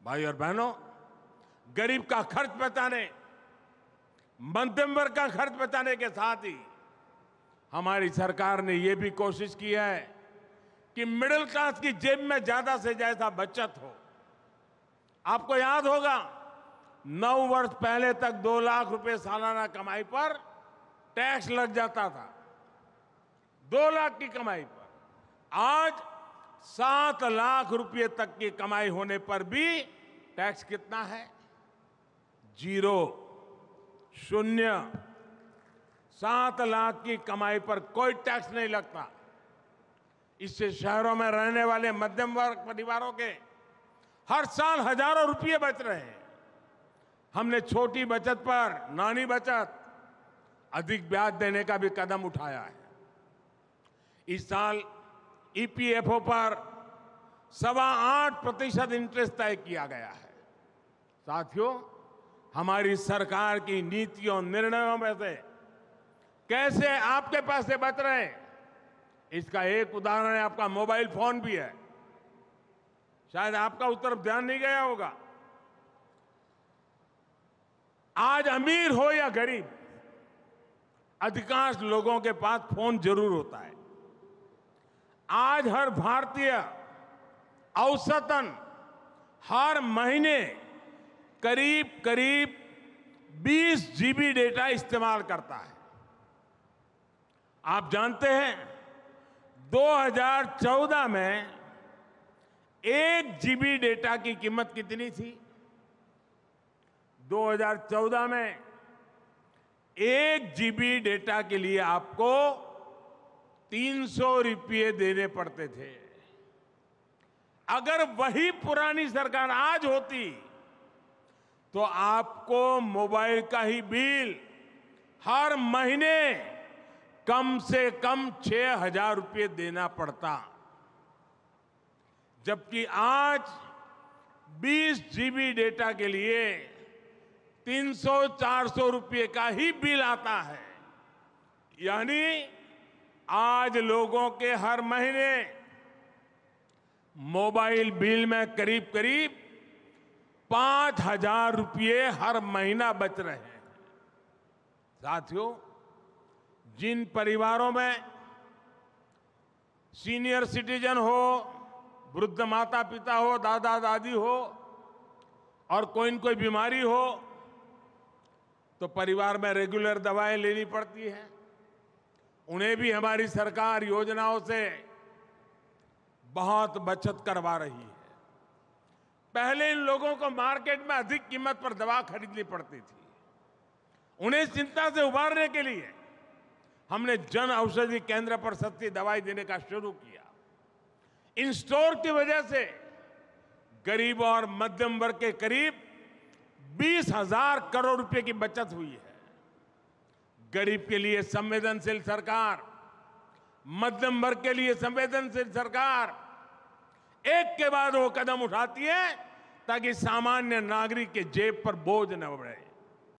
भाई और बहनों, गरीब का खर्च बचाने मध्यम वर्ग का खर्च बचाने के साथ ही हमारी सरकार ने ये भी कोशिश की है कि मिडिल क्लास की जेब में ज़्यादा से ज़्यादा बचत हो। आपको याद होगा, नौ वर्ष पहले तक दो लाख रुपए सालाना कमाई पर टैक्स लग जाता था। दो लाख की कमाई पर। आज सात लाख रुपए तक की कमाई होने पर भी टैक्स कितना है? ज़ीरो, शून्य। सात लाख की कमाई पर कोई टैक्स नहीं लगता। इससे शहरों में रहने वाले मध्यम वर्ग परिवारों के हर साल हज़ारों रुपये बच रहे हैं। हमने छोटी बचत पर नानी बचत, अधिक ब्याज देने का भी कदम उठाया है। इस साल ईपीएफओ पर सवा आठ प्रतिशत इंटरेस्ट तय किया गया है। साथियों, हमारी सरकार की नीतियों निर्णयों में से कैसे आपके पैसे बच रहे हैं? इसका एक उदाहरण है, आपका मोबाइल फ़ोन भी है। शायद आपका उस तरफ़ ध्यान नहीं गया होगा। आज अमीर हो या गरीब, अधिकांश लोगों के पास फ़ोन ज़रूर होता है। आज हर भारतीय औसतन हर महीने करीब करीब 20 जीबी डेटा इस्तेमाल करता है। आप जानते हैं 2014 में एक जीबी डेटा की कीमत कितनी थी? 2014 में एक जीबी डेटा के लिए आपको तीन सौ रुपये देने पड़ते थे। अगर वही पुरानी सरकार आज होती तो आपको मोबाइल का ही बिल हर महीने कम से कम छह हज़ार रुपये देना पड़ता। जबकि आज 20 जीबी डेटा के लिए 300-400 रुपये का ही बिल आता है। यानी आज लोगों के हर महीने मोबाइल बिल में करीब करीब पाँच हज़ार रुपये हर महीना बच रहे हैं। साथियों, जिन परिवारों में सीनियर सिटीजन हो, वृद्ध माता पिता हो, दादा, दादी हो, और कोई न कोई बीमारी हो तो परिवार में रेगुलर दवाएँ लेनी पड़ती हैं। उन्हें भी हमारी सरकार योजनाओं से बहुत बचत करवा रही है। पहले इन लोगों को मार्केट में अधिक कीमत पर दवा खरीदनी पड़ती थी। उन्हें चिंता से उबारने के लिए हमने जन औषधि केंद्र पर सस्ती दवाई देने का शुरू किया। इन स्टोर की वजह से गरीब और मध्यम वर्ग के करीब बीस हज़ार करोड़ रुपए की बचत हुई है। गरीब के लिए संवेदनशील सरकार, मध्यम वर्ग के लिए संवेदनशील सरकार, एक के बाद वो कदम उठाती है ताकि सामान्य नागरिक के जेब पर बोझ न बढ़े